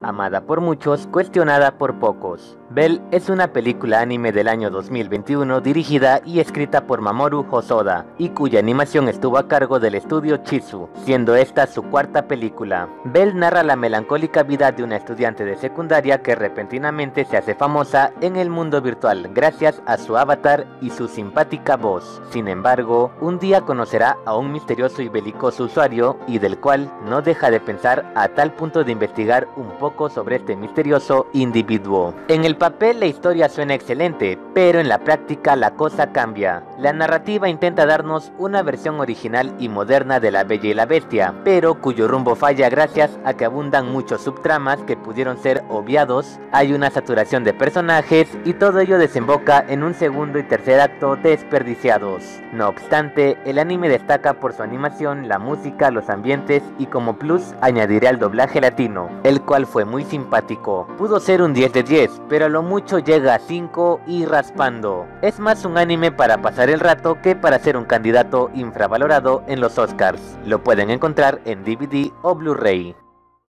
Amada por muchos, cuestionada por pocos. Bell es una película anime del año 2021 dirigida y escrita por Mamoru Hosoda y cuya animación estuvo a cargo del estudio Chizu, siendo esta su cuarta película. Bell narra la melancólica vida de una estudiante de secundaria que repentinamente se hace famosa en el mundo virtual gracias a su avatar y su simpática voz. Sin embargo, un día conocerá a un misterioso y belicoso usuario y del cual no deja de pensar a tal punto de investigar un poco sobre este misterioso individuo. En el papel la historia suena excelente, pero en la práctica la cosa cambia. La narrativa intenta darnos una versión original y moderna de La Bella y la Bestia, pero cuyo rumbo falla gracias a que abundan muchos subtramas que pudieron ser obviados, hay una saturación de personajes y todo ello desemboca en un segundo y tercer acto desperdiciados. No obstante, el anime destaca por su animación, la música, los ambientes y como plus añadiré al doblaje latino, el cual fue muy simpático. Pudo ser un 10 de 10, pero a lo mucho llega a 5 y raspando. Es más un anime para pasar el rato que para ser un candidato infravalorado en los Oscars. Lo pueden encontrar en DVD o Blu-ray.